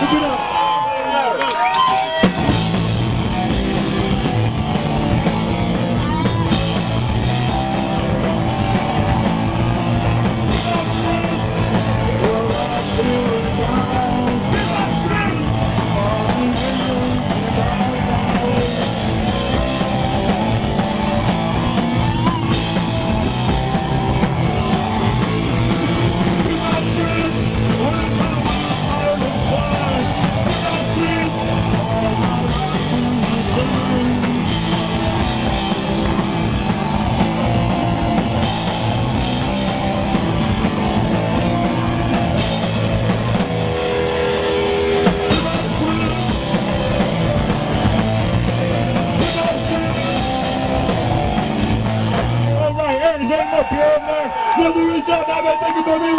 Pick it up. name of your man. Mother is not everything for me.